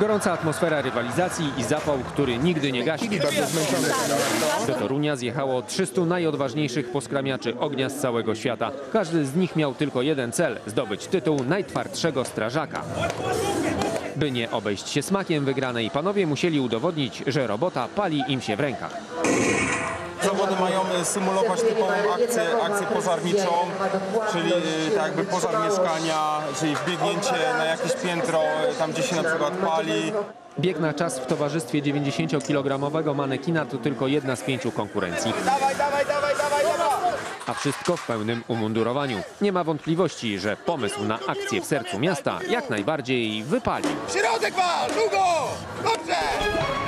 Gorąca atmosfera rywalizacji i zapał, który nigdy nie gasi. Do Torunia zjechało 300 najodważniejszych poskramiaczy ognia z całego świata. Każdy z nich miał tylko jeden cel – zdobyć tytuł najtwardszego strażaka. By nie obejść się smakiem wygranej, panowie musieli udowodnić, że robota pali im się w rękach. Zawody mają e, symulować typową akcję, akcję pożarniczą, czyli e, tak jakby pożar mieszkania, czyli wbiegnięcie na jakieś piętro, e, tam gdzie się na przykład pali. Bieg na czas w towarzystwie 90-kilogramowego manekina to tylko jedna z pięciu konkurencji. A wszystko w pełnym umundurowaniu. Nie ma wątpliwości, że pomysł na akcję w sercu miasta jak najbardziej wypalił. Środek wal! Długo! Dobrze!